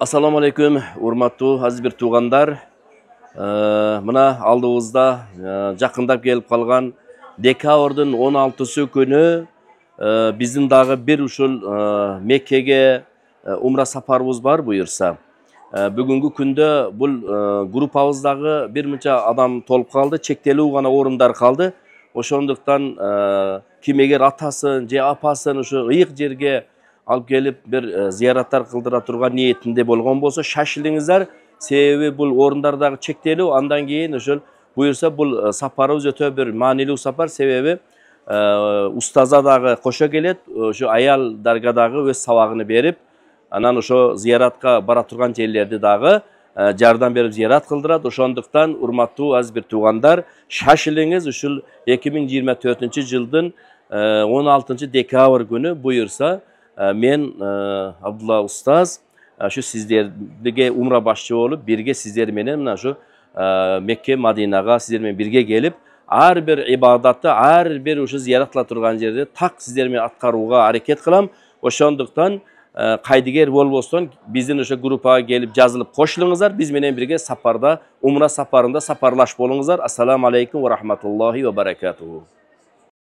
ассаламу алейкум урматтуу азиз бир туугандар мына алдыбызда жакындап келип калган декабрдын он алтысы күнү биздин дагы бир ушул меккеге умра сапарыбыз бар буюрса бүгүнкү күндө бул группабыздагы бир мынча адам толуп калды чектелүү гана орундар калды ошондуктан ким эгер атасын же апасын ушу ыйык жерге алып келип бир зыяраттар кылдыра турган ниетинде болгон болсо шашылыңыздар. Себеби бул орундар дагы чектелүү андан кийин ошол буюрса бул сапарыбыз өтө бир маанилүү сапар. Себеби устаза дагы кошо келет ошо аялдарга дагы өз сабагын берип анан ошо зыяратка бара турган жерлерди дагы жардам берип зыярат кылдырат ошондуктан урматтуу азиз бир туугандар шашылыңыз ушул эки миң жыйырма төртүнчү жылдын он алтынчы декабрь күнү буюрса мен абдулла устаз ушу сиздерге умра башчы болуп бирге сиздер менен мына ушу мекке мадинага сиздер менен бирге келип ар бир ибадатты ар бир ушу зыярат кыла турган жерде так сиздер менен аткарууга аракет кылам ошондуктан кайдыгер болбостон биздин ошо группага келип жазылып кошулуңуздар биз менен бирге сапарда умра сапарында сапарлаш болуңуздар ассаламу алейкум ва рахматуллахи ва баракатуху